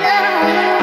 love.